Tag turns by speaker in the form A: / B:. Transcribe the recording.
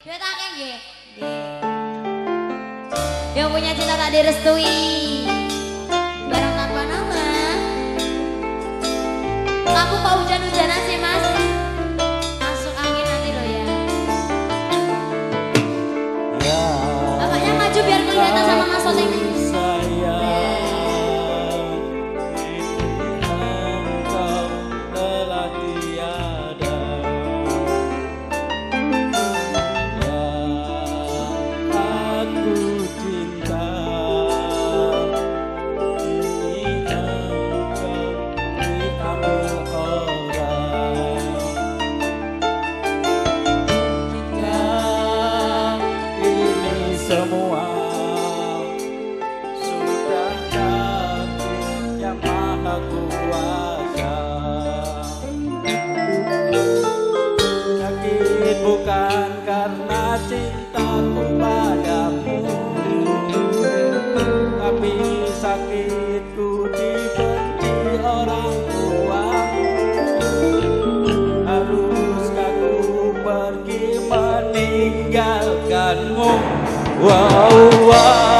A: Duetake nggih. Nggih. Yang punya cinta tak direstui.
B: cintaku padamu. Tapi sakitku dibenci orang tuamu. Haruskah ku pergi meninggalkanmu? Wow, wow.